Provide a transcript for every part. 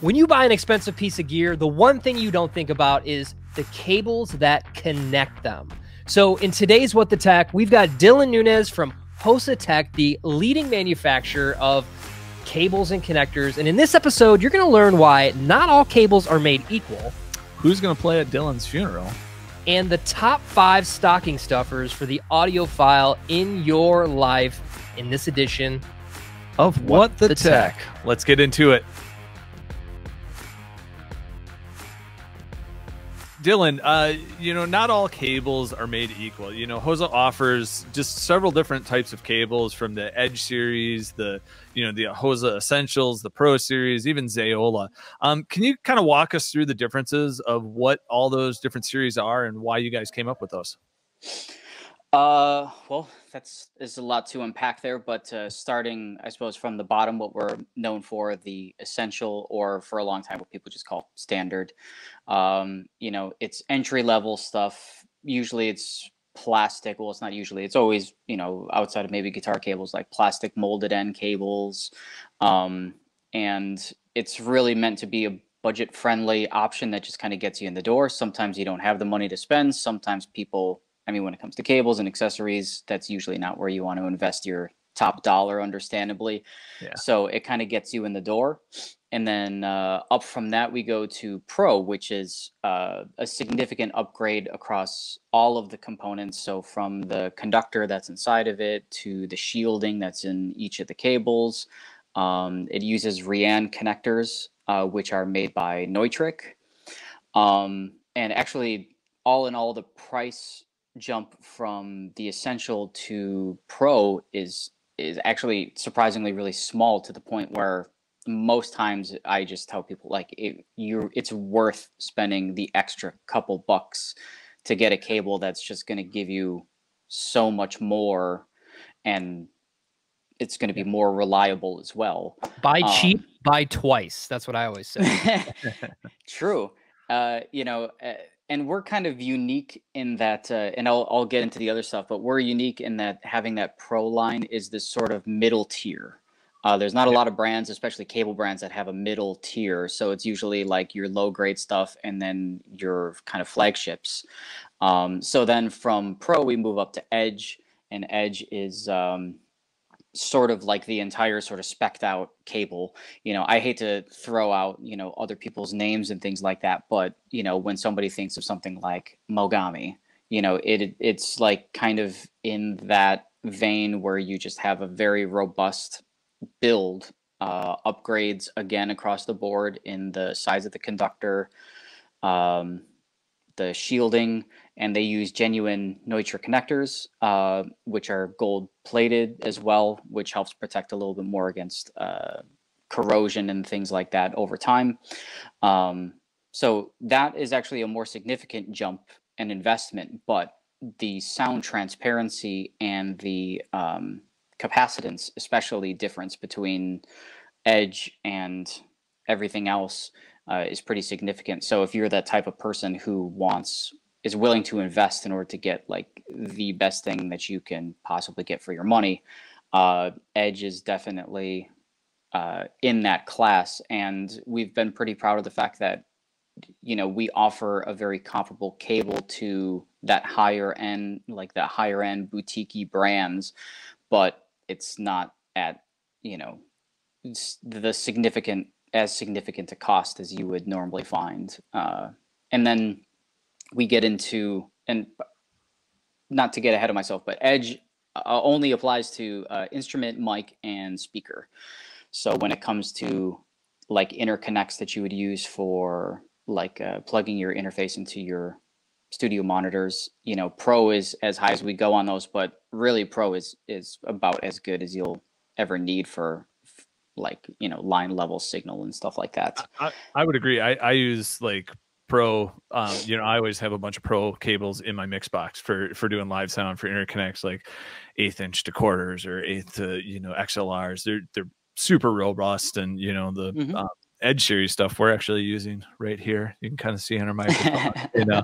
When you buy an expensive piece of gear, the one thing you don't think about is the cables that connect them. So, in today's What the Tech, we've got Dylan Nuenes from Hosa Tech, the leading manufacturer of cables and connectors. And in this episode, you're going to learn why not all cables are made equal. Who's going to play at Dylan's funeral? And the top five stocking stuffers for the audiophile in your life in this edition of What, what the, the tech. tech. Let's get into it. Dylan, uh, you know, not all cables are made equal. You know, Hosa offers just several different types of cables from the Edge series, the you know the Hosa Essentials, the Pro series, even Zaolla. Um, can you kind of walk us through the differences of what all those different series are and why you guys came up with those? Uh, well, that's is a lot to unpack there, but uh, starting, I suppose, from the bottom, what we're known for, the essential, or for a long time, what people just call standard. Um, you know, it's entry level stuff. Usually, it's plastic. Well, it's not usually. It's always, you know, outside of maybe guitar cables, like plastic molded end cables, um, and it's really meant to be a budget friendly option that just kind of gets you in the door. Sometimes you don't have the money to spend. Sometimes people I mean, when it comes to cables and accessories, that's usually not where you want to invest your top dollar, understandably. Yeah. So it kind of gets you in the door. And then uh, up from that, we go to Pro, which is uh, a significant upgrade across all of the components. So from the conductor that's inside of it to the shielding that's in each of the cables. Um, it uses REAN connectors, uh, which are made by Neutrik. Um, and actually, all in all, the price jump from the essential to pro is is actually surprisingly really small to the point where most times I just tell people like it, you it's worth spending the extra couple bucks to get a cable that's just going to give you so much more and it's going to be more reliable as well. Buy um, cheap, buy twice. That's what I always say. True. Uh, you know, uh, and we're kind of unique in that uh, and I'll, I'll get into the other stuff but we're unique in that having that pro line is this sort of middle tier. Uh, there's not a lot of brands especially cable brands that have a middle tier so it's usually like your low grade stuff and then your kind of flagships. Um, so then from pro we move up to edge and edge is um, sort of like the entire sort of specked out cable. You know, I hate to throw out, you know, other people's names and things like that, but you know, when somebody thinks of something like Mogami, you know, it it's like kind of in that vein where you just have a very robust build, uh, upgrades again across the board in the size of the conductor, um, the shielding, and they use genuine Neutrik connectors, uh, which are gold plated as well, which helps protect a little bit more against uh, corrosion and things like that over time. Um, so that is actually a more significant jump and investment, but the sound transparency and the um, capacitance, especially difference between edge and everything else, uh, is pretty significant. So if you're that type of person who wants is willing to invest in order to get like the best thing that you can possibly get for your money, uh, Edge is definitely uh, in that class. And we've been pretty proud of the fact that you know we offer a very comparable cable to that higher end like that higher end boutique brands but it's not at you know the significant as significant a cost as you would normally find uh, and then we get into and not to get ahead of myself, but Edge uh, only applies to uh, instrument, mic, and speaker. So when it comes to like interconnects that you would use for like uh, plugging your interface into your studio monitors, you know, Pro is as high as we go on those, but really Pro is is about as good as you'll ever need for like you know line level signal and stuff like that. I, I would agree. I, I use like pro um, you know i always have a bunch of pro cables in my mix box for for doing live sound for interconnects like eighth inch to quarters or eighth to you know xlrs they're they're super robust and you know the mm-hmm. um, edge series stuff we're actually using right here you can kind of see under my you know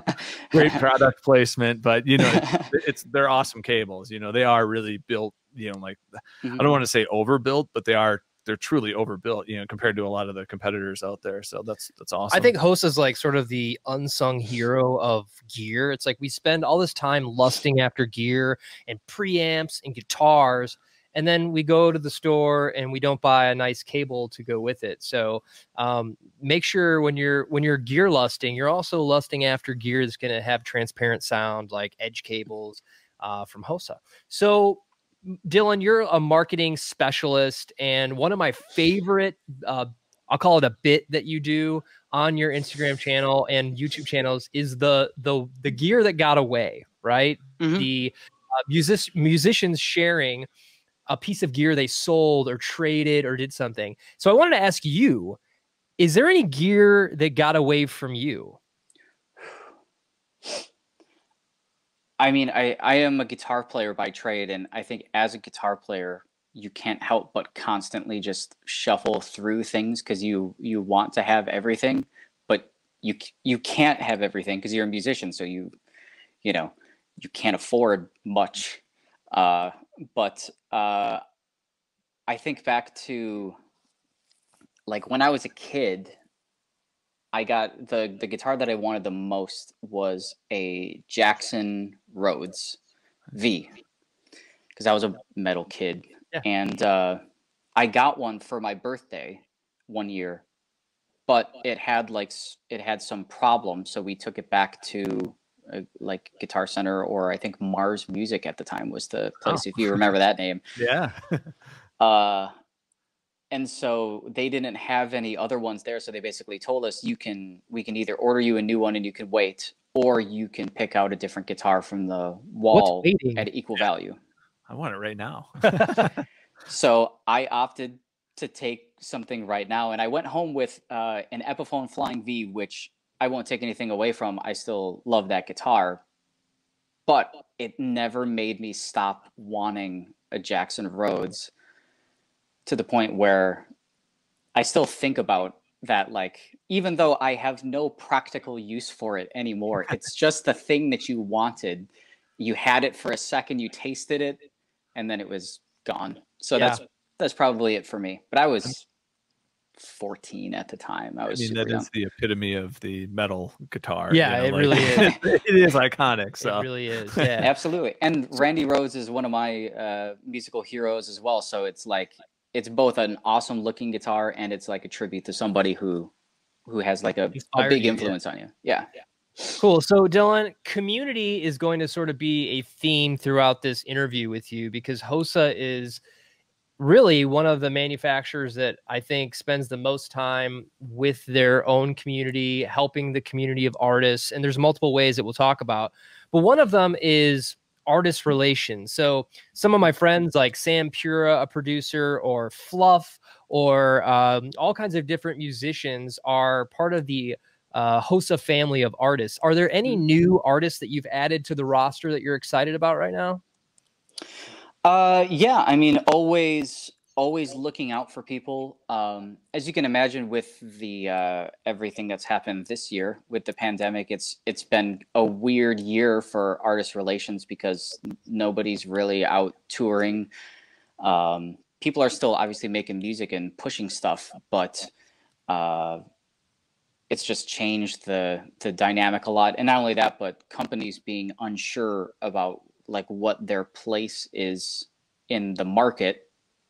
great product placement but you know it's, it's, they're awesome cables you know they are really built you know like mm-hmm. i don't want to say overbuilt but they are they're truly overbuilt, you know, compared to a lot of the competitors out there. So that's that's awesome. I think Hosa is like sort of the unsung hero of gear. It's like we spend all this time lusting after gear and preamps and guitars, and then we go to the store and we don't buy a nice cable to go with it. So um, make sure when you're when you're gear lusting, you're also lusting after gear that's going to have transparent sound, like edge cables uh, from Hosa. So Dylan, you're a marketing specialist, and one of my favorite, uh, I'll call it a bit that you do on your Instagram channel and YouTube channels is the the the gear that got away, right? Mhm. The uh, music musicians sharing a piece of gear they sold or traded or did something. So I wanted to ask you, is there any gear that got away from you? I mean, I, I am a guitar player by trade, and I think as a guitar player, you can't help but constantly just shuffle through things because you you want to have everything, but you you can't have everything because you're a musician, so you you know you can't afford much. Uh, but uh, I think back to like when I was a kid, I got the the guitar that I wanted the most was a Jackson Rhoads V because I was a metal kid, Yeah. and uh, I got one for my birthday one year, but it had like it had some problems, so we took it back to uh, like Guitar Center or I think Mars Music at the time was the place if you remember that name. yeah. Uh, and so they didn't have any other ones there. So they basically told us you can we can either order you a new one and you can wait, or you can pick out a different guitar from the wall at equal value. I want it right now. So I opted to take something right now, and I went home with uh, an Epiphone Flying V, which I won't take anything away from. I still love that guitar, but it never made me stop wanting a Jackson Rhoads to the point where I still think about that. Like, even though I have no practical use for it anymore, it's just the thing that you wanted. You had it for a second, you tasted it, and then it was gone. So Yeah. that's that's probably it for me. But I was 14 at the time. I I was mean, that young. is the epitome of the metal guitar. Yeah, it really is. it is iconic. So It really is. Yeah. Absolutely. And Randy Rhoads is one of my uh, musical heroes as well. So it's like it's both an awesome looking guitar and it's like a tribute to somebody who who has like a, a big influence on you. Yeah. Cool. So, Dylan, community is going to sort of be a theme throughout this interview with you because HOSA is really one of the manufacturers that I think spends the most time with their own community, helping the community of artists. And there's multiple ways that we'll talk about. But one of them is artist relations. So, some of my friends, like Sam Pura, a producer, or Fluff, or um, all kinds of different musicians, are part of the uh, Hosa family of artists. Are there any new artists that you've added to the roster that you're excited about right now? Uh, yeah, I mean, always, always looking out for people. Um, as you can imagine, with the uh, everything that's happened this year with the pandemic, it's it's been a weird year for artist relations because nobody's really out touring. Um, people are still obviously making music and pushing stuff, but uh, it's just changed the the dynamic a lot. And not only that, but companies being unsure about like what their place is in the market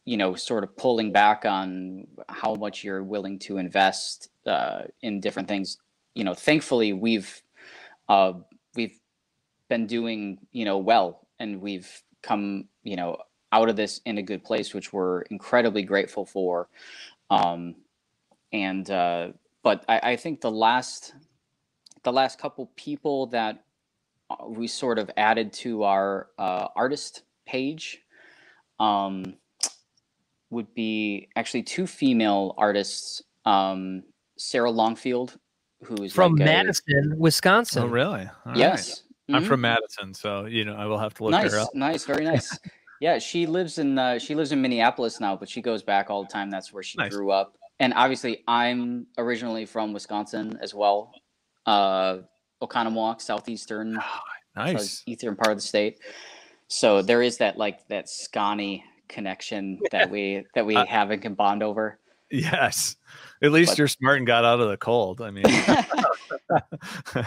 you know sort of pulling back on how much you're willing to invest uh, in different things. You know thankfully we've uh, we've been doing you know well and we've come you know out of this in a good place which we're incredibly grateful for. Um, and uh, but I, I think the last the last couple people that uh, we sort of added to our uh, artist page um, would be actually two female artists um, sarah longfield who's From like a- Madison, Wisconsin. Oh, really? All right. yes I'm from Madison, so you know I will have to look nice her up. nice very nice yeah she lives in uh, she lives in minneapolis now but she goes back all the time that's where she Nice. grew up and obviously i'm originally from wisconsin as well uh oconomowoc southeastern Nice. southeastern part of the state so there is that like that scotty connection that we that we have and can bond over. Yes. At least But- you're smart and got out of the cold. I mean,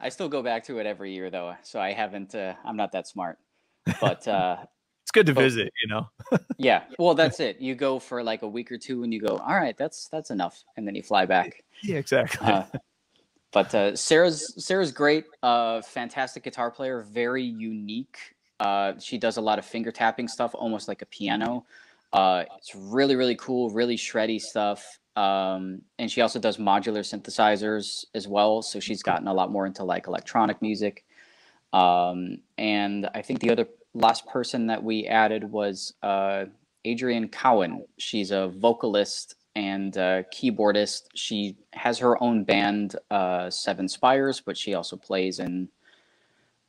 I still go back to it every year though, so I haven't. Uh, I'm not that smart, but uh, it's good to Well- visit, you know. yeah. Well, that's it. You go for like a week or two, and you go, all right, that's that's enough, and then you fly back. Yeah, exactly. Uh, but uh, Sarah's Sarah's great, uh, fantastic guitar player, very unique. Uh, she does a lot of finger tapping stuff, almost like a piano. Uh, it's really really cool, really shreddy stuff. Um, and she also does modular synthesizers as well. So she's gotten a lot more into like electronic music. Um, and I think the other last person that we added was uh, Adrienne Cowan. She's a vocalist and uh, keyboardist. She has her own band, uh, Seven Spires, but she also plays in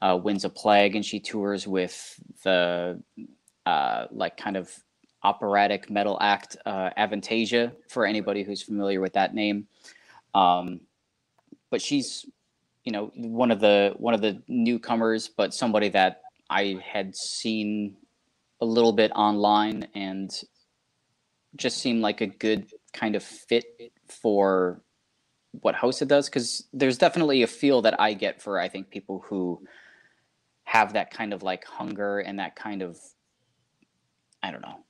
uh, Winds of Plague, and she tours with the uh, like kind of operatic metal act uh, Avantasia for anybody who's familiar with that name. Um, but she's, you know, one of the one of the newcomers, but somebody that I had seen a little bit online and just seemed like a good kind of fit for what Hosa does because there's definitely a feel that I get for I think people who have that kind of like hunger and that kind of I don't know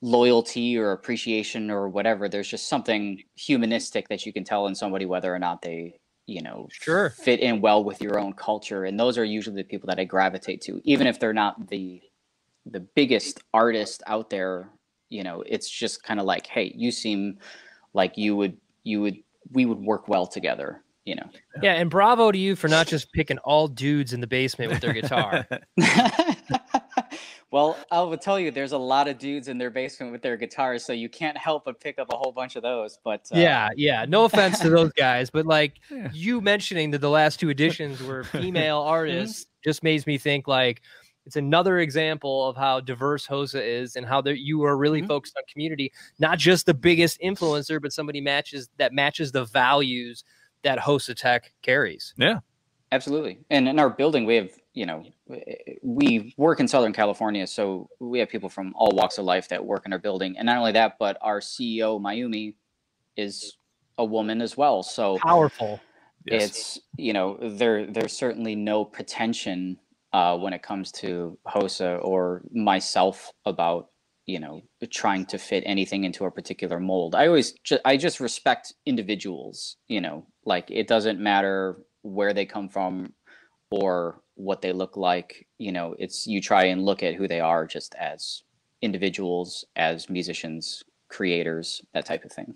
loyalty or appreciation or whatever there's just something humanistic that you can tell in somebody whether or not they you know Sure. fit in well with your own culture and those are usually the people that I gravitate to even if they're not the the biggest artist out there you know it's just kind of like hey you seem like you would you would we would work well together you know Yeah, and bravo to you for not just picking all dudes in the basement with their guitar. well i will tell you there's a lot of dudes in their basement with their guitars so you can't help but pick up a whole bunch of those but uh, yeah, yeah. No offense to those guys, but like Yeah. you mentioning that the last two editions were female artists just makes me think like it's another example of how diverse Hosa is and how that you are really Mhm. focused on community, not just the biggest influencer, but somebody matches that matches the values that Hosa Tech carries. Yeah, absolutely. And in our building, we have, you know, we work in Southern California. So we have people from all walks of life that work in our building. And not only that, but our CEO, Mayumi, is a woman as well. So Powerful. Yes. it's, you know, there there's certainly no pretension uh, when it comes to Hosa or myself about, you know, trying to fit anything into a particular mold. I always, ju- I just respect individuals, you know, like it doesn't matter where they come from or what they look like you know it's you try and look at who they are just as individuals as musicians creators that type of thing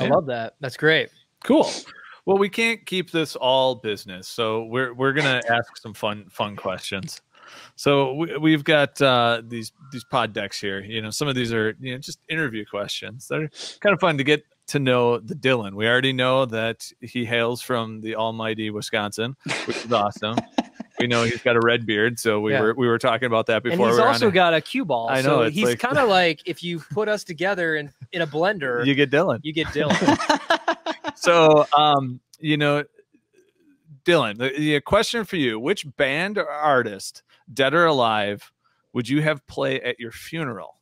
I Yeah. love that. That's great. Cool. Well, we can't keep this all business, so we're we're gonna ask some fun fun questions. So we, we've got uh, these these pod decks here. You know, some of these are you know just interview questions. They're kind of fun to get to know the Dylan. We already know that he hails from the almighty Wisconsin, which is awesome. we know he's got a red beard, so we Yeah. were we were talking about that before. And he's we also got a cue ball. I know, So he's like- kind of like if you put us together in, in a blender, you get Dylan. you get Dylan. so um you know dylan the, the question for you which band or artist dead or alive would you have play at your funeral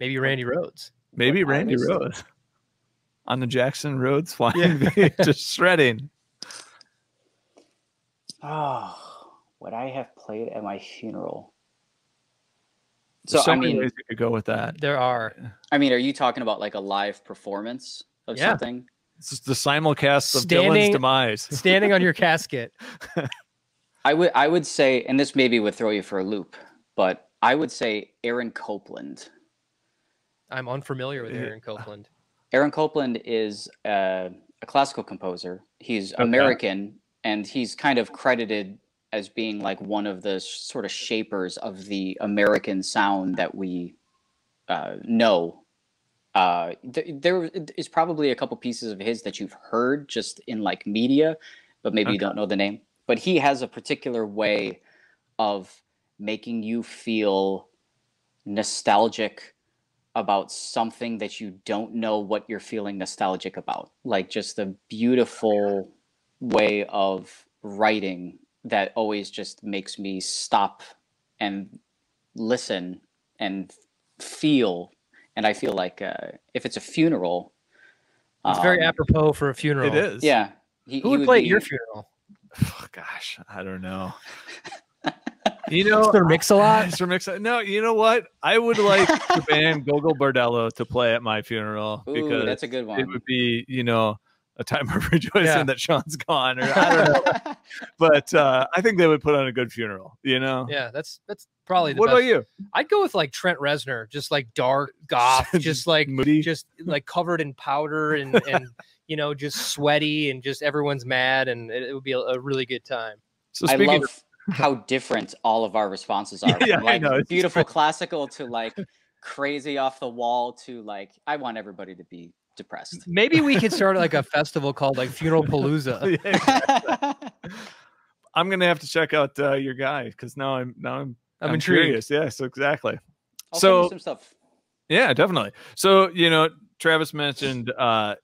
Maybe Randy Rhoads. maybe What randy artist? rose on the jackson road flying V, just shredding oh would i have played at my funeral so so i many mean ways you could go with that There are. i mean are you talking about like a live performance of Yeah. something it's just the simulcast of Standing- dylan's demise Standing on your casket. i would i would say and this maybe would throw you for a loop but i would say aaron copland I'm unfamiliar with Aaron Copland. Aaron Copland is uh, a classical composer. He's American, and he's kind of credited as being like one of the sort of shapers of the American sound that we uh, know. Uh, th- there is probably a couple pieces of his that you've heard just in like media, but maybe you don't know the name. But he has a particular way of making you feel nostalgic about something that you don't know what you're feeling nostalgic about. Like just the beautiful way of writing that always just makes me stop and listen and feel. And I feel like uh, if it's a funeral, It's very um, apropos for a funeral. It is. Yeah, he, Who he would play at your funeral? Oh, gosh, I don't know. you know, Mr. Mix-a-Lot? Mr. Mix. No, you know what? I would like the band Gogol Bordello to play at my funeral Ooh, because that's a good one. it would be, you know, a time of rejoicing Yeah. that Sean's gone, or I don't know. but uh, I think they would put on a good funeral. You know. Yeah, that's that's probably the What best. about you? I'd go with like Trent Reznor, just like dark goth, just like Moody. just like covered in powder and and you know just sweaty and just everyone's mad and it, it would be a, a really good time. So I speaking, love how different all of our responses are. Yeah, from, I know, beautiful classical to like crazy off the wall to like I want everybody to be depressed. Maybe we could start like a festival called like Funeral Palooza. I'll I'm gonna have to check out uh, your guy because now I'm now I'm I'm, I'm intrigued. curious. Yes, exactly. send So- some stuff. Yeah, definitely. So you know, Travis mentioned uh,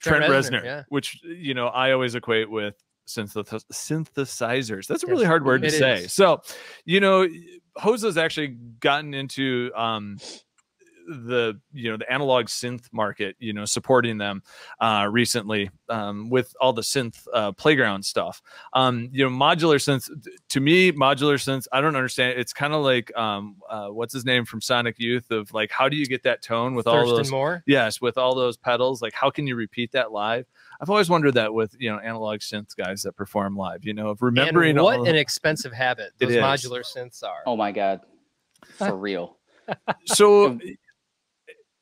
Trent, Trent Reznor, Reznor, yeah. which you know I always equate with syntheth- synthesizers. That's a really Yes, hard word to it say. is. So, you know, Hosa's actually gotten into um, the you know the analog synth market. You know, supporting them uh, recently um, with all the synth uh, playground stuff. Um, you know, modular synth. To me, modular synth. I don't understand. It's kind of like um, uh, what's his name from Sonic Youth of like how do you get that tone with all those Moore. Yes, with all those pedals, like how can you repeat that live? I've always wondered that with you know analog synth guys that perform live. You know, of remembering and what all, an expensive habit those modular synths are. Oh my god. For real. so.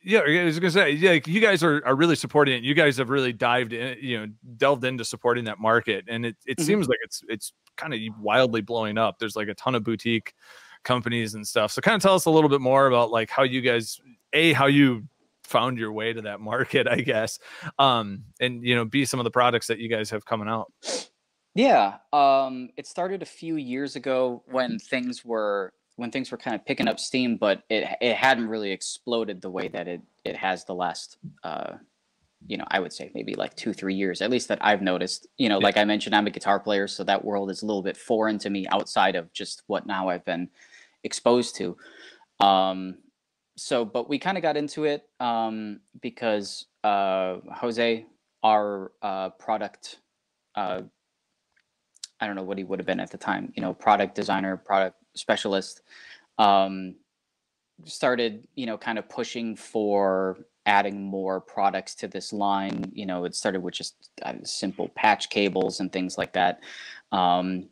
Yeah, I was gonna say, yeah, like, you guys are, are really supporting it. You guys have really dived in, you know, delved into supporting that market, and it, it Mhm. seems like it's it's kind of wildly blowing up. There's like a ton of boutique companies and stuff. So, kind of tell us a little bit more about like how you guys, a, how you found your way to that market, I guess, um, and you know, be some of the products that you guys have coming out. Yeah, um, it started a few years ago when things were when things were kind of picking up steam, but it it hadn't really exploded the way that it it has the last, uh, you know, I would say maybe like two three years at least that I've noticed. You know, like I mentioned, I'm a guitar player, so that world is a little bit foreign to me outside of just what now I've been exposed to. Um, so, but we kind of got into it um, because uh, Jose, our uh, product. Uh, I don't know what he would have been at the time, you know, product designer, product specialist, um, started, you know, kind of pushing for adding more products to this line. You know, it started with just uh, simple patch cables and things like that. Um,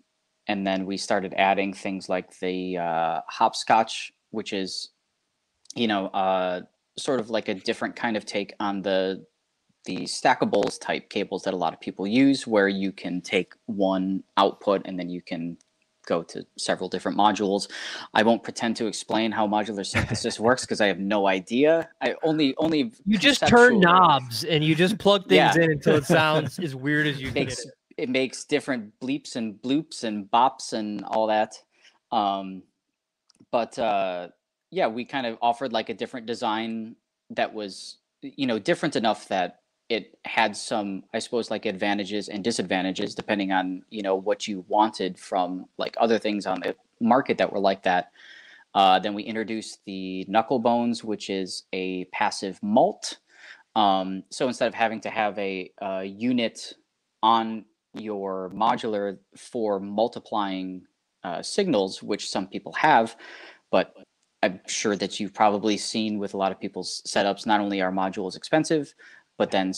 and then we started adding things like the uh, hopscotch, which is, you know, uh, sort of like a different kind of take on the the stackables type cables that a lot of people use where you can take one output and then you can go to several different modules. I won't pretend to explain how modular synthesis works because I have no idea. I only only You just turn knobs and you just plug things Yeah. in until it sounds as weird as you It can. makes it makes different bleeps and bloops and bops and all that. Um, but uh, yeah, we kind of offered like a different design that was you know different enough that it had some i suppose like advantages and disadvantages depending on you know what you wanted from like other things on the market that were like that. Uh, then we introduced the knuckle bones which is a passive mult um, so instead of having to have a, uh unit on your modular for multiplying uh, signals which some people have but i'm sure that you've probably seen with a lot of people's setups not only are modules expensive but then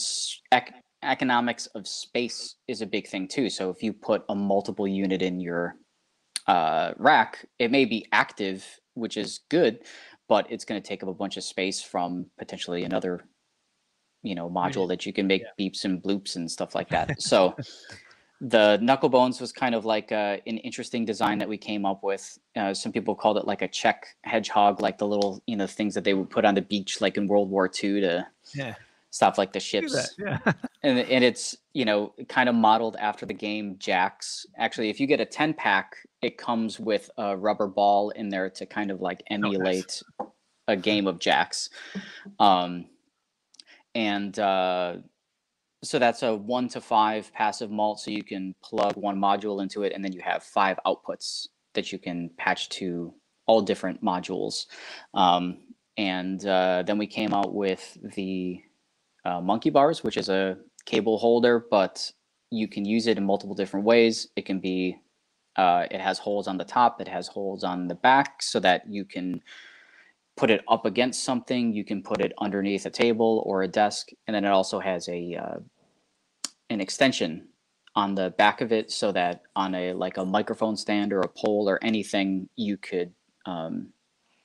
ec- economics of space is a big thing too. So if you put a multiple unit in your uh, rack, it may be active, which is good, but it's going to take up a bunch of space from potentially another, you know, module that you can make beeps and bloops and stuff like that. So the knuckle bones was kind of like uh, an interesting design that we came up with. Uh, some people called it like a Czech hedgehog, like the little you know things that they would put on the beach, like in World War II, to Yeah. Stop like the ships Yeah. and and it's you know kind of modeled after the game Jax. Actually, if you get a ten pack, it comes with a rubber ball in there to kind of like emulate a game of Jax. Um, and uh, so that's a one to five passive mult. So you can plug one module into it, and then you have five outputs that you can patch to all different modules. Um, and uh, then we came out with the uh, monkey bars, which is a cable holder, but you can use it in multiple different ways. It can be, uh, it has holes on the top, it has holes on the back so that you can put it up against something. You can put it underneath a table or a desk. And then it also has a, uh, an extension on the back of it so that on a like a microphone stand or a pole or anything you could um,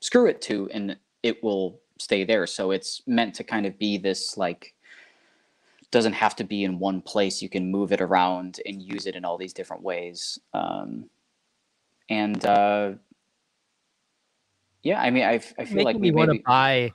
screw it to and it will stay there. So it's meant to kind of be this like doesn't have to be in one place. You can move it around and use it in all these different ways. Um, and uh, yeah i mean i, I feel Making like we want to maybe buy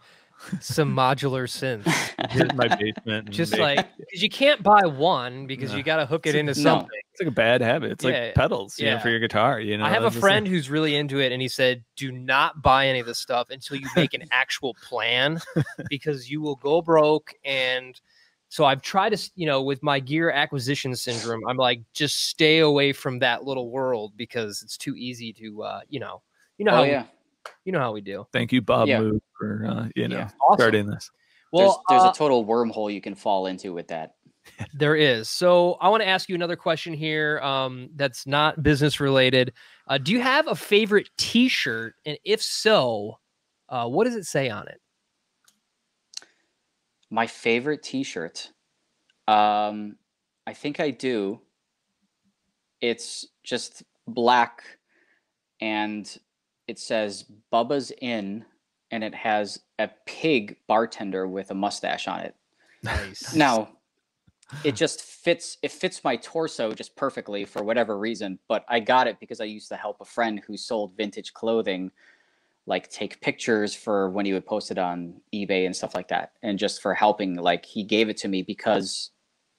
some modular synths. Get in my basement. Just make- like because you can't buy one because No. you got to hook it into No. something. it's like a bad habit. It's Yeah, like pedals, you know, yeah. for your guitar. You know, I have a friend like- who's really into it, and he said, "Do not buy any of this stuff until you make an actual plan, because you will go broke." And so I've tried to, you know, with my gear acquisition syndrome, I'm like, just stay away from that little world because it's too easy to, uh, you know, you know oh how yeah you know how we do. Thank you, Bob Yeah. Moog, for uh, you know Yeah. Awesome. starting this. Well, there's, there's uh, a total wormhole you can fall into with that There is. So I want to ask you another question here um, that's not business related. Uh, do you have a favorite T-shirt, and if so, uh, what does it say on it? My favorite T-shirt. Um, I think I do. It's just black, and it says Bubba's Inn, and it has a pig bartender with a mustache on it. Nice. Now, it just fits. It fits my torso just perfectly for whatever reason. But I got it because I used to help a friend who sold vintage clothing, like take pictures for when he would post it on eBay and stuff like that, and just for helping. Like he gave it to me because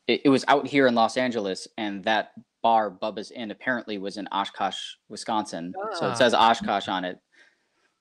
it, it was out here in Los Angeles, and that bar Bubba's Inn apparently was in Oshkosh, Wisconsin. So Ah. it says Oshkosh on it.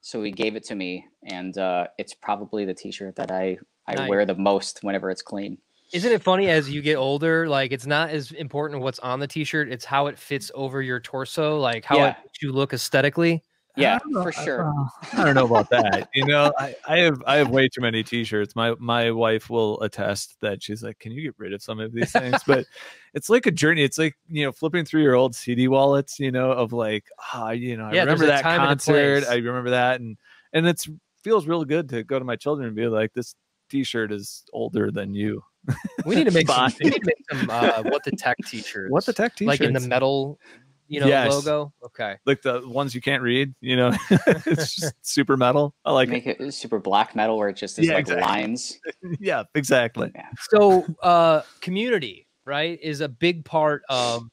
So he gave it to me, and uh, it's probably the T-shirt that I I Nice. wear the most whenever it's clean. Isn't it funny as you get older? Like it's not as important what's on the T-shirt; it's how it fits over your torso, like how Yeah. it makes you look aesthetically. Yeah, I don't know- for sure. I don't know about that. You know, I, I have I have way too many T-shirts. My my wife will attest that she's like, "Can you get rid of some of these things?" but it's like a journey. It's like you know, flipping through your old CD wallets. You know, of like, ah, you know, I Yeah, there's remember that time and a concert. I remember that, and and it's feels real good to go to my children and be like, "This T-shirt is older than you." We need to make some, we need to make some uh, what the tech T-shirts. What the tech T-shirts? like in the metal, you know, Yes. logo. Okay. like the ones you can't read. You know, it's just super metal. I like. Make it super black metal where it just is Yeah, like exactly. lines. Yeah, exactly. so uh community right is a big part of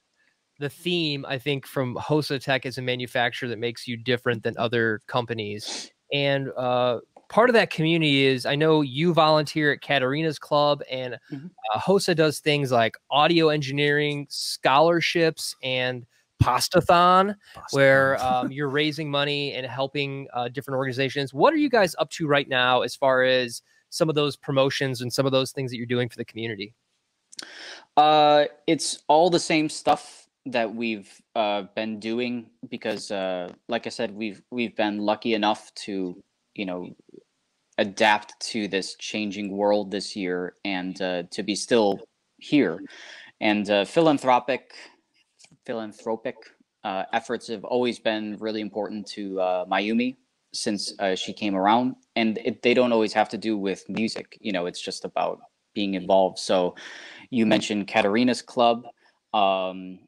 the theme i think from hosa tech as a manufacturer that makes you different than other companies and uh part of that community is i know you volunteer at caterina's club and Mhm. uh, hosa does things like audio engineering scholarships and pastathon where um, you're raising money and helping uh, different organizations. What are you guys up to right now as far as some of those promotions and some of those things that you're doing for the community? Uh, it's all the same stuff that we've uh, been doing because, uh, like I said, we've we've been lucky enough to, you know, adapt to this changing world this year and uh, to be still here. And uh, philanthropic philanthropic uh, efforts have always been really important to uh, Mayumi since uh, she came around, and it, they don't always have to do with music. You know, it's just about being involved. So, you mentioned Caterina's Club, um,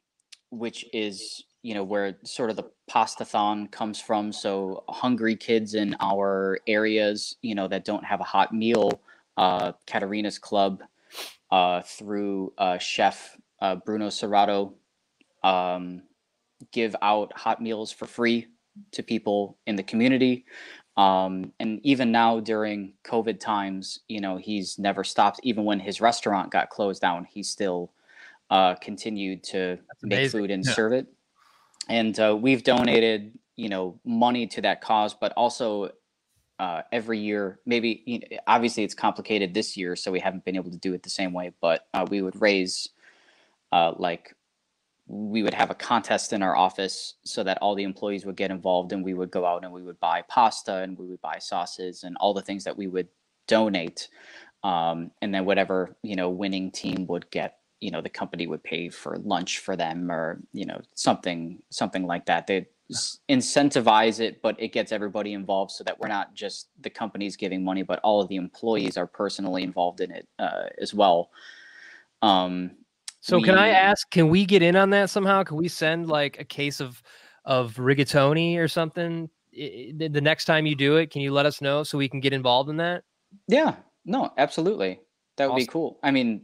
which is you know where sort of the pastathon comes from. So hungry kids in our areas, you know, that don't have a hot meal, uh, Caterina's Club uh, through uh, chef uh, Bruno Serato um, give out hot meals for free to people in the community. Um, and even now during COVID times, you know, he's never stopped. Even when his restaurant got closed down, he still uh, continued to make food and Yeah. serve it. And uh, we've donated, you know, money to that cause, but also uh, every year, maybe you know, obviously it's complicated this year, so we haven't been able to do it the same way. But uh, we would raise uh, like we would have a contest in our office so that all the employees would get involved and we would go out and we would buy pasta and we would buy sauces and all the things that we would donate um, and then whatever you know winning team would get you know the company would pay for lunch for them or you know something something like that. They incentivize it but it gets everybody involved so that we're not just the companies giving money but all of the employees are personally involved in it uh, as well. Um, so we, can i ask can we get in on that somehow can we send like a case of of rigatoni or something the next time you do it can you let us know so we can get involved in that yeah no absolutely that would awesome. be cool i mean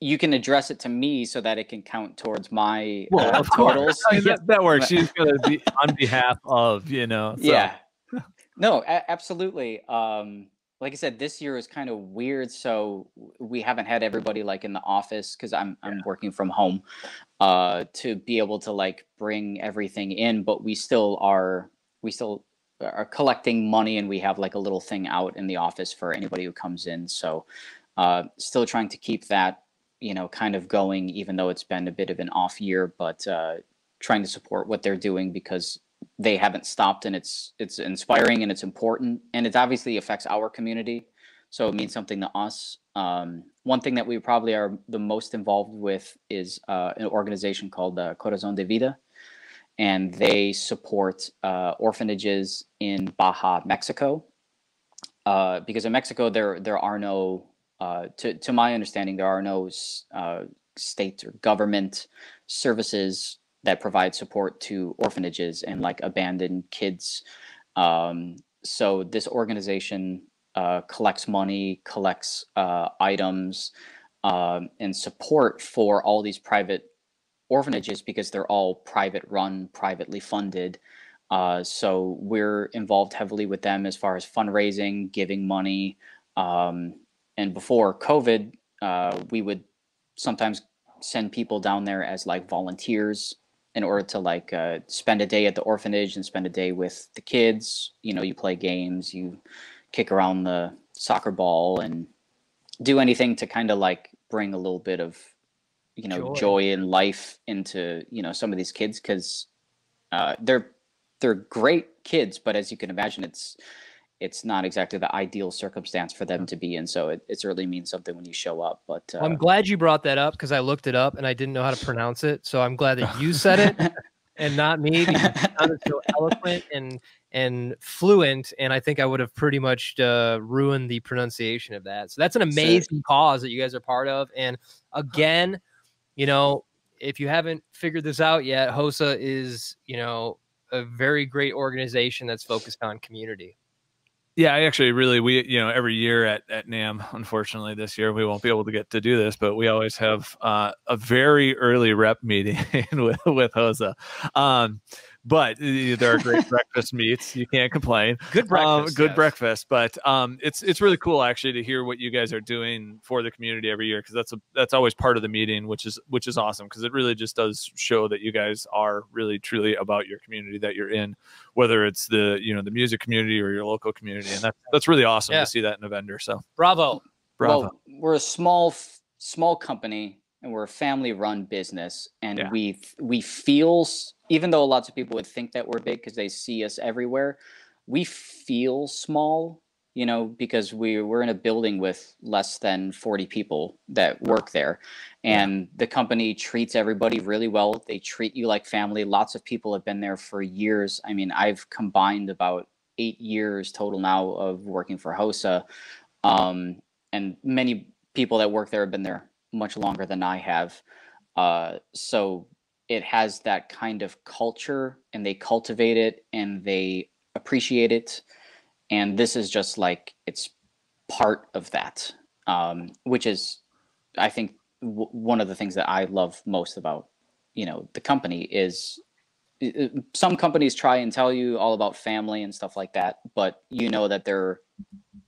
you can address it to me so that it can count towards my well, uh, totals. that, that, works. She's gonna be on behalf of you know. So. Yeah. No, a- absolutely. Um, like I said, this year is kind of weird. So we haven't had everybody like in the office because I'm I'm working from home, uh, to be able to like bring everything in. But we still are we still are collecting money, and we have like a little thing out in the office for anybody who comes in. So, uh, still trying to keep that you know, kind of going, even though it's been a bit of an off year, but uh, trying to support what they're doing because they haven't stopped and it's it's inspiring and it's important and it obviously affects our community so it means something to us. Um, one thing that we probably are the most involved with is uh, an organization called uh, corazon de vida and they support uh, orphanages in baja mexico. Uh, because in mexico there there are no uh, to, to my understanding, there are no uh, state or government services that provide support to orphanages and like abandoned kids. Um, so this organization uh, collects money, collects uh, items, um, and support for all these private orphanages because they're all private run, privately funded. Uh, so we're involved heavily with them as far as fundraising, giving money, um, and before COVID, uh, we would sometimes send people down there as like volunteers in order to like uh, spend a day at the orphanage and spend a day with the kids. You know, you play games, you kick around the soccer ball, and do anything to kind of like bring a little bit of you know joy, joy in life into you know some of these kids because uh, they're they're great kids, but as you can imagine, it's it's not exactly the ideal circumstance for them to be in. So it, it certainly means something when you show up. But uh, I'm glad you brought that up because I looked it up and I didn't know how to pronounce it. So I'm glad that you said it and not me because it sounded so eloquent and and fluent. And I think I would have pretty much uh, ruined the pronunciation of that. So that's an amazing so, cause that you guys are part of. And again, you know, if you haven't figured this out yet, HOSA is, you know, a very great organization that's focused on community. Yeah, I actually really we you know every year at at NAMM, unfortunately this year we won't be able to get to do this, but we always have uh, a very early rep meeting with with HOSA. Um, but there are great breakfast meats. You can't complain. Good um, breakfast. Um, good yes. breakfast. But um, it's it's really cool actually to hear what you guys are doing for the community every year because that's a that's always part of the meeting, which is which is awesome because it really just does show that you guys are really truly about your community that you're in, whether it's the you know the music community or your local community, and that's that's really awesome yeah. to see that in a vendor. So bravo, bravo. Well, we're a small small company and we're a family run business and yeah. we we feel even though lots of people would think that we're big because they see us everywhere we feel small you know because we we're in a building with less than 40 people that work there and yeah. the company treats everybody really well they treat you like family lots of people have been there for years i mean i've combined about eight years total now of working for hosa um, and many people that work there have been there much longer than I have. Uh, so it has that kind of culture and they cultivate it and they appreciate it. And this is just like it's part of that, um, which is, I think, w- one of the things that I love most about you know the company is some companies try and tell you all about family and stuff like that but you know that they're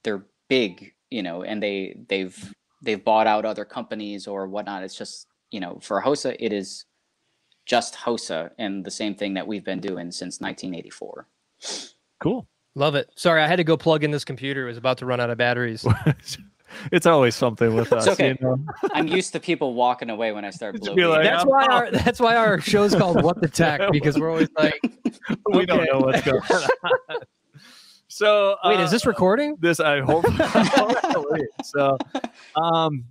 they're big you know and they they've they've bought out other companies or whatnot. It's just you know for Hosa it is just Hosa and the same thing that we've been doing since 1984. Cool. Love it. Sorry, I had to go plug in this computer. It was about to run out of batteries. it's always something with us. okay. You know? I'm used to people walking away when I start Just blowing. like, That's I'm why our that's why our show's called What the Tech because we're always like, we don't know what's going on. so wait, uh, is this recording? this I hope so um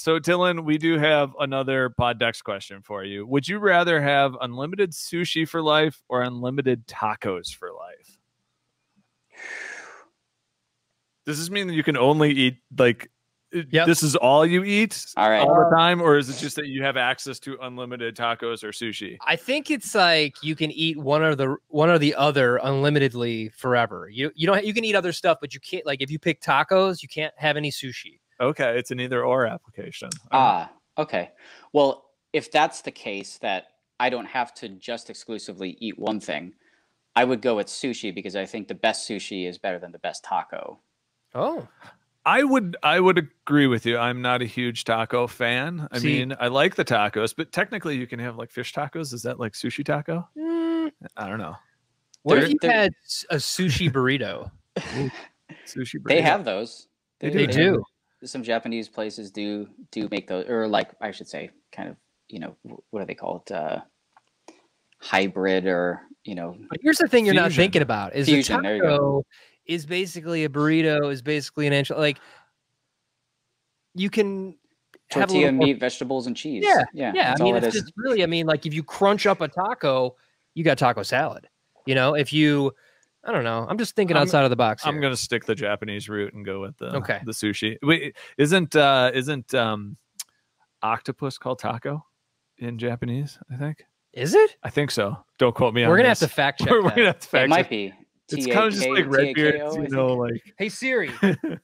so Dylan, we do have another Poddex question for you. Would you rather have unlimited sushi for life or unlimited tacos for life? Does this mean that you can only eat like uh, Yep. this is all you eat All right. all the time, or is it just that you have access to unlimited tacos or sushi? I think it's like you can eat one or the one or the other unlimitedly forever. You you don't you can eat other stuff, but you can't like if you pick tacos, you can't have any sushi. Okay, it's an either or application. Ah, okay. Well, if that's the case, that I don't have to just exclusively eat one thing, I would go with sushi because I think the best sushi is better than the best taco. Oh, I would I would agree with you. I'm not a huge taco fan. I See- mean, I like the tacos, but technically you can have like fish tacos. Is that like sushi taco? Mm, I don't know. what if you had a sushi burrito? Sushi. burrito. They have those. They They do. Some Japanese places do do make those, or like I should say, kind of, you know, what do they call it? Uh, hybrid, or you know, But here's the thing you're not thinking about is Fusion, a there you go. taco is basically a burrito is basically an enchilada. Like you can have a tortilla, more- meat, vegetables, and cheese. Yeah, yeah, Yeah, I mean, all it it's just really, I mean, like if you crunch up a taco, you got taco salad. You know, if you, I don't know, I'm just thinking I'm- outside of the box. I'm gonna stick the Japanese route and go with the Okay. the sushi. Wait, isn't uh isn't um octopus called taco in Japanese? I think. Is it? I think so. Don't quote me on that. We're gonna have to fact check. We're that. gonna have to It fact might check. be. It's kind of just like Redbeard's, you know, like Hey Siri,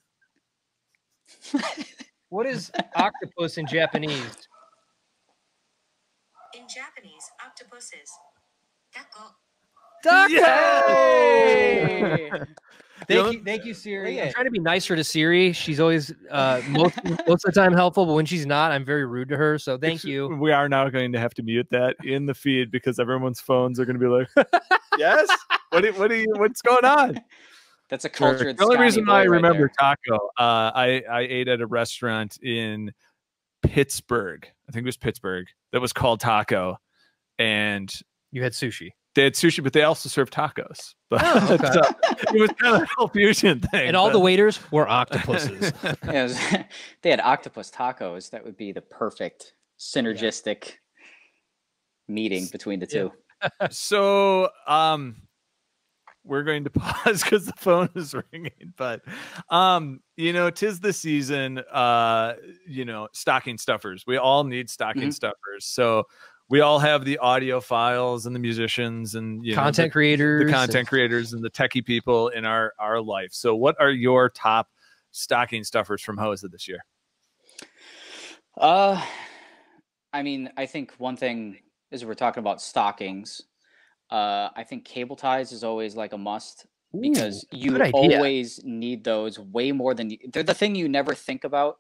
what is octopus in Japanese? In Japanese, octopuses. Taco. Yay! Thank you, thank you, Siri. I'm trying to be nicer to Siri. She's always uh, most most of the time helpful, but when she's not, I'm very rude to her. So thank you. We are now going to have to mute that in the feed because everyone's phones are going to be like, "Yes, what? Do, what? Do you, what's going on?" That's a Sure. The only Scotty reason boy I right remember there. taco, uh, I I ate at a restaurant in Pittsburgh. I think it was Pittsburgh that was called Taco, and You had sushi, they had sushi, but they also served tacos. But Oh, okay. so it was kind of a whole fusion thing. and all the waiters were octopuses. Yeah, was- they had octopus tacos. That would be the perfect synergistic meeting between the two. so um we're going to pause because the phone is ringing but um you know tis the season uh you know stocking stuffers we all need stocking Mhm. stuffers so we all have the audiophiles and the musicians and you know, Content the, creators, the and- content creators and the techie people in our our life so what are your top stocking stuffers from hosa this year Uh, I mean, I think one thing is we're talking about stockings. Uh, I think cable ties is always like a must because you always need those way more than you, they're the thing you never think about.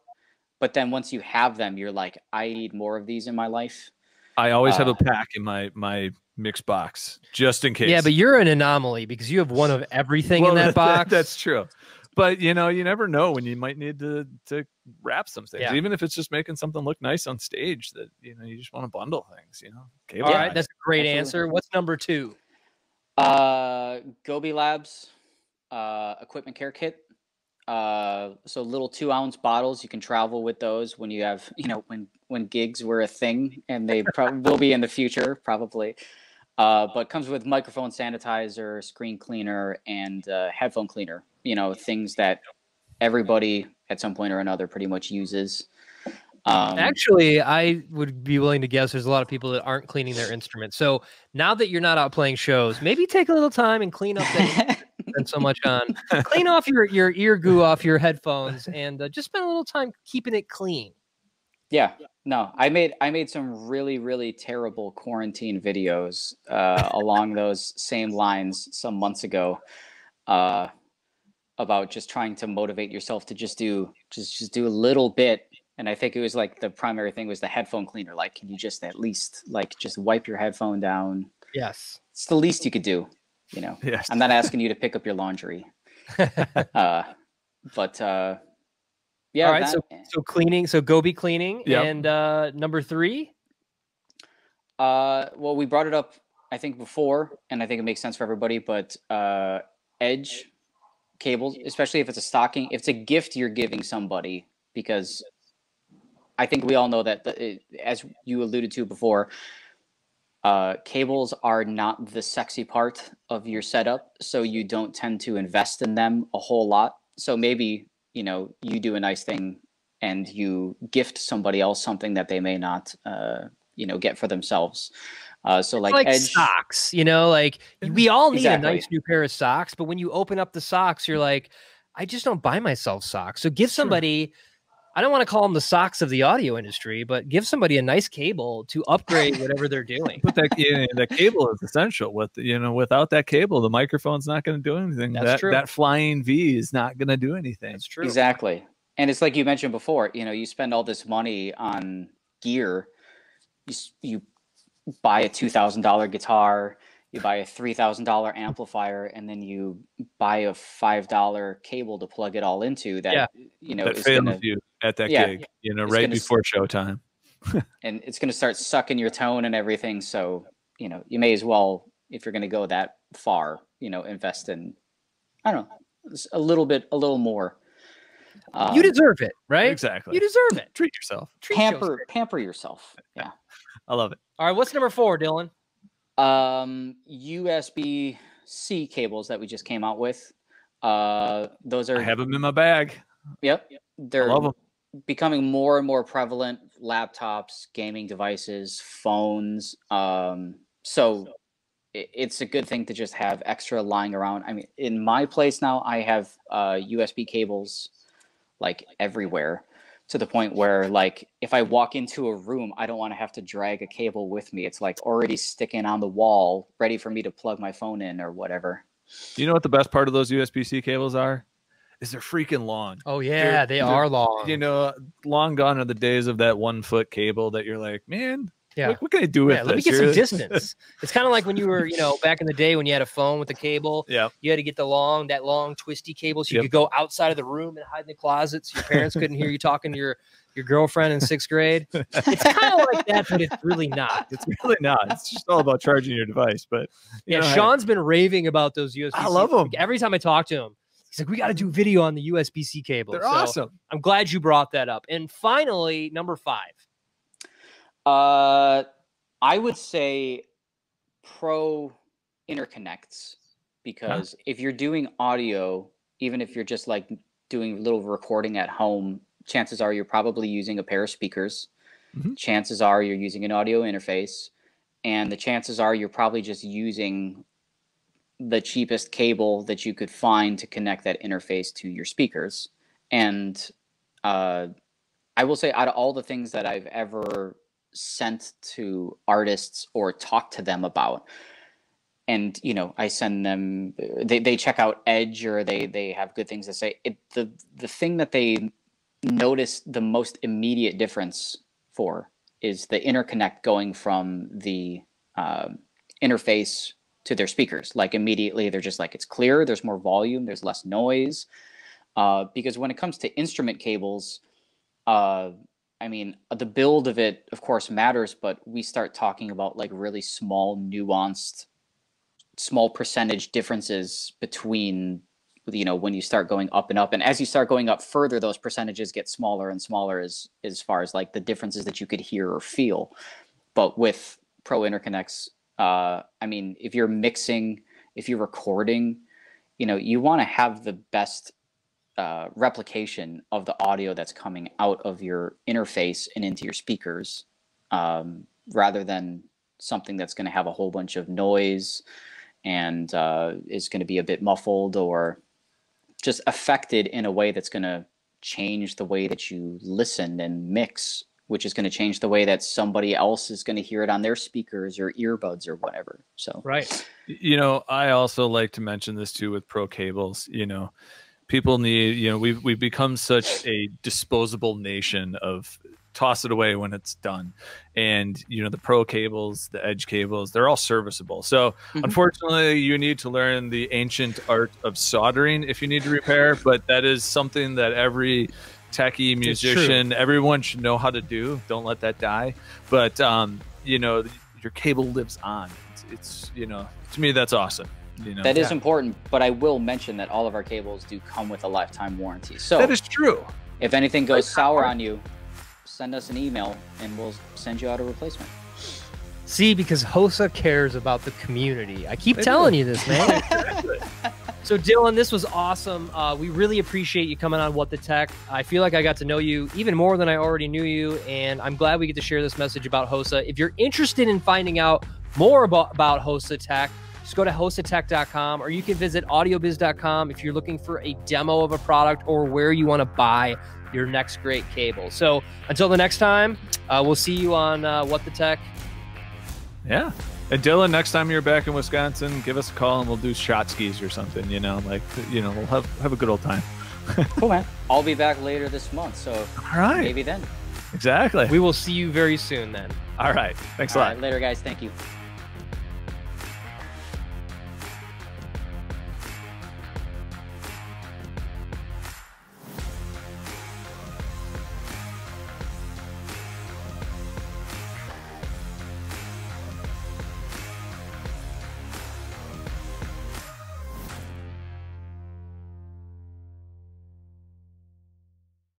But then once you have them, you're like, I need more of these in my life. I always have Uh, a pack in my my mix box just in case Yeah, but you're an anomaly because you have one of everything in that box. that's true. But you know, you never know when you might need to to wrap some things, Yeah. even if it's just making something look nice on stage. That you know, you just want to bundle things. You know, cable All right, ties. that's a great Absolutely. answer. What's number two? Uh, Goby Labs, uh, equipment care kit. Uh, so little two ounce bottles. You can travel with those when you have, you know, when when gigs were a thing, and they probably will be in the future, probably. Uh, but comes with microphone sanitizer, screen cleaner, and uh, headphone cleaner. You know, things that everybody at some point or another pretty much uses. Um, Actually, I would be willing to guess there's a lot of people that aren't cleaning their instruments. So now that you're not out playing shows, maybe take a little time and clean up that you spend so much on. Clean off your your ear goo off your headphones and uh, just spend a little time keeping it clean. Yeah, no, I made I made some really really terrible quarantine videos uh, along those same lines some months ago uh, about just trying to motivate yourself to just do just just do a little bit. And I think it was like the primary thing was the headphone cleaner. Like, can you just at least like just wipe your headphone down? Yes. It's the least you could do, you know. yes. I'm not asking you to pick up your laundry, uh, but uh, Yeah. All right. that- So so cleaning. So Goby cleaning. Yep. And uh, number three. Uh, well, we brought it up, I think, before, and I think it makes sense for everybody. But uh, edge cables, especially if it's a stocking, if it's a gift you're giving somebody, because I think we all know that, the, it, as you alluded to before, uh, cables are not the sexy part of your setup, so you don't tend to invest in them a whole lot. So maybe you know you do a nice thing and you gift somebody else something that they may not uh, you know get for themselves uh, so like, like edge socks, you know, like we all need Exactly. a nice new pair of socks, but when you open up the socks, you're like, I just don't buy myself socks. So give somebody, I don't want to call them the socks of the audio industry, but give somebody a nice cable to upgrade whatever they're doing. But that you know, the cable is essential. With you know, without that cable, the microphone's not going to do anything. That's that true. that flying V is not going to do anything. That's true. exactly and it's like you mentioned before you know you spend all this money on gear you, you buy a $2000 guitar you buy a $3000 amplifier and then you buy a $5 cable to plug it all into that Yeah. you know that is gonna, you at that Yeah. gig. You know, It's right gonna s- before showtime. and it's going to start sucking your tone and everything. So, you know, you may as well, if you're going to go that far, you know, invest in, I don't know, a little bit, a little more. Um, you deserve it, right? Exactly. You deserve it. Treat yourself. Treat pamper, yourself. pamper yourself. Yeah. I love it. All right. What's number four, Dylan? Um, USB C cables that we just came out with. Uh, those are, I have them in my bag. yep. I They're love them. Becoming more and more prevalent laptops gaming devices phones um, so it's a good thing to just have extra lying around. I mean in my place now i have uh, usb cables like everywhere to the point where like if i walk into a room i don't want to have to drag a cable with me. It's like already sticking on the wall ready for me to plug my phone in or whatever. Do You know what the best part of those USB C cables are? Is they're freaking long. Oh yeah, they they're- long. You know, long gone are the days of that one foot cable that you're like, man, yeah. what, what can I do with Yeah, let me get some distance. It's kind of like when you were, you know, back in the day when you had a phone with a cable. Yeah. You had to get the long, that long, twisty cable, so you Yep. could go outside of the room and hide in the closet, so your parents couldn't hear you talking to your your girlfriend in sixth grade. It's kind of like that, but it's really not. It's really not. It's just all about charging your device. But you Yeah, know, Sean's been raving about those USB. I love them. Every time I talk to him, he's like, "We got to do video on the USB C cable." they're So awesome. I'm glad you brought that up. And finally, number five. Uh, I would say pro interconnects because if you're doing audio, even if you're just like doing a little recording at home, chances are you're probably using a pair of speakers. Mhm. Chances are you're using an audio interface, and the chances are you're probably just using the cheapest cable that you could find to connect that interface to your speakers. And uh, I will say, out of all the things that I've ever sent to artists or talked to them about, and you know, I send them, they, they check out Edge or they they have good things to say. It, the the thing that they notice the most immediate difference for is the interconnect going from the um, interface to their speakers. Like immediately, they're just like it's clearer. There's more volume. There's less noise. Uh, because when it comes to instrument cables, uh, I mean, the build of it, of course, matters. But we start talking about like really small, nuanced, small percentage differences between you know when you start going up and up and as you start going up further those percentages get smaller and smaller as as far as like the differences that you could hear or feel but with pro interconnects uh i mean if you're mixing if you're recording you know you want to have the best uh, replication of the audio that's coming out of your interface and into your speakers um, rather than something that's going to have a whole bunch of noise and uh, is going to be a bit muffled or just affected in a way that's going to change the way that you listen and mix which is going to change the way that somebody else is going to hear it on their speakers or earbuds or whatever so Right. you know i also like to mention this too with pro cables you know people need you know we've, we've become such a disposable nation of toss it away when it's done and you know the pro cables the edge cables they're all serviceable so Mhm. unfortunately you need to learn the ancient art of soldering if you need to repair but that is something that every techie musician. Everyone should know how to do. Don't let that die. But um, you know, your cable lives on. It's, it's you know, to me that's awesome. You know, That is Yeah. important, but I will mention that all of our cables do come with a lifetime warranty. So that is true. if anything goes sour on you, send us an email and we'll send you out a replacement. See, because HOSA cares about the community. I keep They telling do. you this, man. so, Dylan, this was awesome. Uh, we really appreciate you coming on What the Tech. I feel like I got to know you even more than I already knew you, and I'm glad we get to share this message about HOSA. If you're interested in finding out more about, about HOSA Tech, just go to hosatech.com or you can visit audiobiz.com if you're looking for a demo of a product or where you want to buy your next great cable. So, until the next time, uh, we'll see you on uh, What the Tech. Yeah. And Dylan, next time you're back in Wisconsin, give us a call and we'll do shotskis or something. You know, like you know, we'll have have a good old time. Cool, man. I'll be back later this month, so All right. maybe then. Exactly. We will see you very soon then. All right. Thanks a lot. right, later, guys. Thank you.